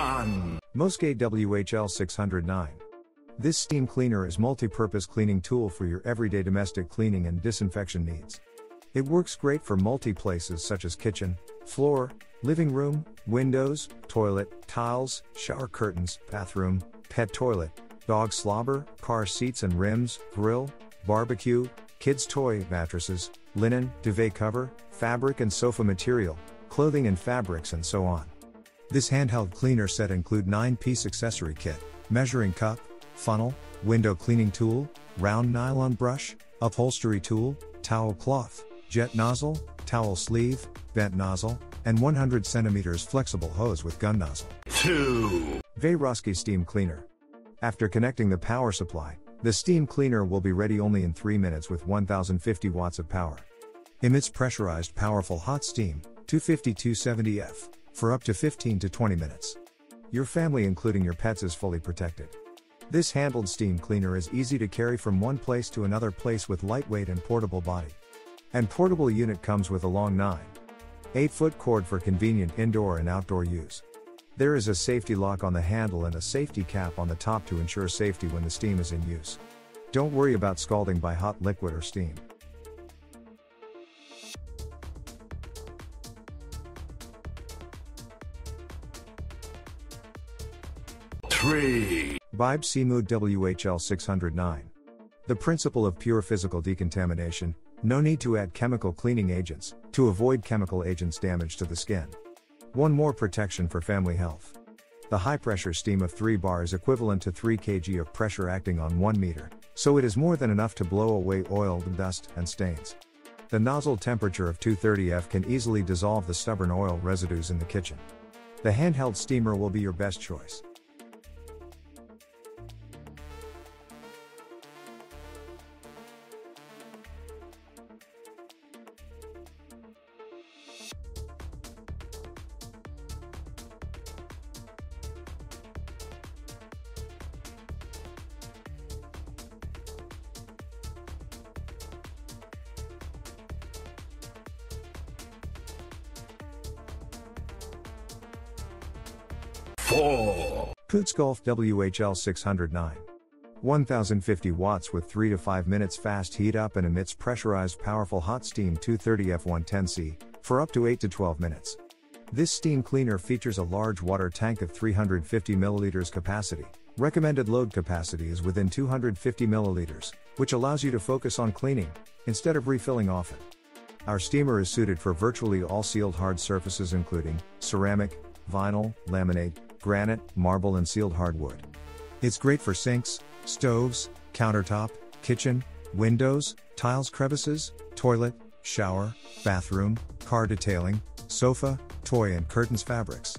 one. Moskate WHL 609. This steam cleaner is multi-purpose cleaning tool for your everyday domestic cleaning and disinfection needs. It works great for multi-places such as kitchen, floor, living room, windows, toilet, tiles, shower curtains, bathroom, pet toilet, dog slobber, car seats and rims, grill, barbecue, kids' toy mattresses, linen, duvet cover, fabric and sofa material, clothing and fabrics, and so on. This handheld cleaner set include 9-piece accessory kit, measuring cup, funnel, window cleaning tool, round nylon brush, upholstery tool, towel cloth, jet nozzle, towel sleeve, vent nozzle, and 100 centimeters flexible hose with gun nozzle. Two. Veyroski Steam Cleaner. After connecting the power supply, the steam cleaner will be ready only in 3 minutes with 1050 watts of power. Emits pressurized powerful hot steam, 250-270F, for up to 15 to 20 minutes. Your family including your pets is fully protected. This handled steam cleaner is easy to carry from one place to another place with lightweight and portable body. And portable unit comes with a long 9. 8 foot cord for convenient indoor and outdoor use. There is a safety lock on the handle and a safety cap on the top to ensure safety when the steam is in use. Don't worry about scalding by hot liquid or steam. Three. Bibe Seamood WHL 609. The principle of pure physical decontamination, no need to add chemical cleaning agents, to avoid chemical agents damage to the skin. One more protection for family health. The high pressure steam of 3 bar is equivalent to 3 kg of pressure acting on 1 meter, so it is more than enough to blow away oil, dust, and stains. The nozzle temperature of 230 F can easily dissolve the stubborn oil residues in the kitchen. The handheld steamer will be your best choice. Four. Coots Golf WHL 609. 1050 watts with 3 to 5 minutes fast heat up and emits pressurized powerful hot steam 230F110C for up to 8 to 12 minutes. This steam cleaner features a large water tank of 350 milliliters capacity. Recommended load capacity is within 250 milliliters, which allows you to focus on cleaning instead of refilling often. Our steamer is suited for virtually all sealed hard surfaces including ceramic, vinyl, laminate, granite, marble and sealed hardwood. It's great for sinks, stoves, countertop, kitchen, windows, tiles crevices, toilet, shower, bathroom, car detailing, sofa, toy and curtains fabrics.